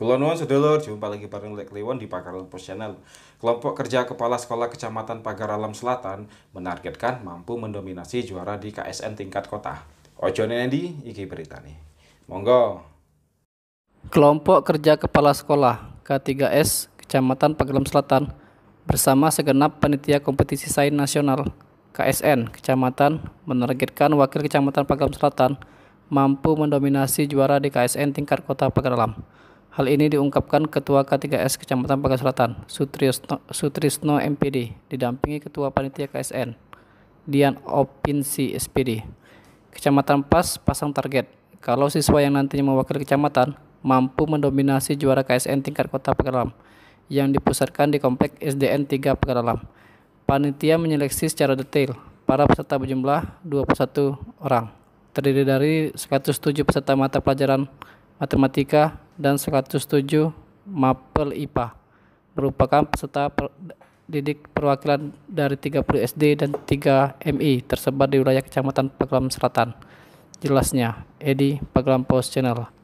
Kulon sedulur, jumpa lagi bareng Lek Kliwon di Pagaran Channel. Kelompok kerja Kepala Sekolah Kecamatan Pagar Alam Selatan menargetkan mampu mendominasi juara di KSN tingkat kota. Ojo nendi, iki berita nih. Monggo. Kelompok kerja Kepala Sekolah K3S Kecamatan Pagar Alam Selatan bersama segenap panitia kompetisi sains nasional KSN Kecamatan menargetkan wakil Kecamatan Pagar Alam Selatan mampu mendominasi juara di KSN tingkat kota Pagar Alam. Hal ini diungkapkan Ketua K3S Kecamatan Pagar Selatan, Sutrisno, Sutrisno MPD, didampingi Ketua Panitia KSN, Dian Opinsi SPD. Kecamatan Pas pasang target, kalau siswa yang nantinya mewakili kecamatan mampu mendominasi juara KSN tingkat kota Pagalam yang dipusatkan di Komplek SDN 3 Pagalam. Panitia menyeleksi secara detail para peserta berjumlah 21 orang, terdiri dari 107 peserta mata pelajaran matematika dan 107 mapel IPA merupakan peserta per, didik perwakilan dari 30 SD dan 3 MI tersebar di wilayah Kecamatan Pagelam Selatan. Jelasnya, Edi Pagelam Post Channel.